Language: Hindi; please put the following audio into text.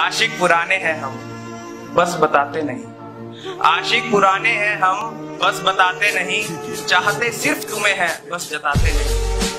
आशिक पुराने हैं हम, बस बताते नहीं। आशिक पुराने हैं हम, बस बताते नहीं। चाहते सिर्फ़ तुम्हें हैं, बस जताते नहीं।